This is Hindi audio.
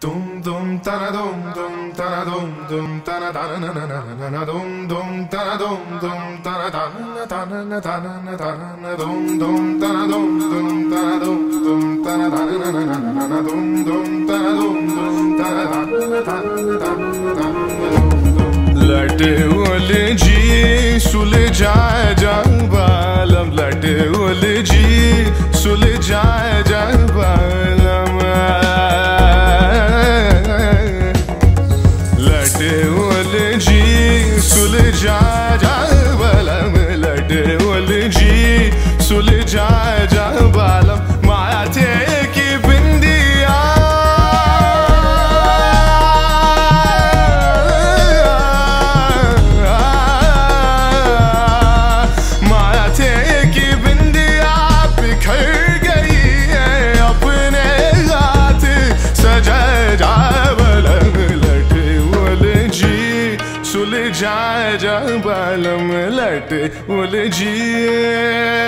Dum dum tana dum dum tana dum dum tana tana na na na na na dum dum tana dum dum tana tana tana na tana na tana na dum dum tana dum dum tana dum dum tana tana na na na na na dum dum tana dum dum tana tana tana tana tana dum dum लटे ओले जी सुलझाए जा बालम लटे ओले जी सुलझाए जा religion सुलझाए जा बलम लटे बोले जी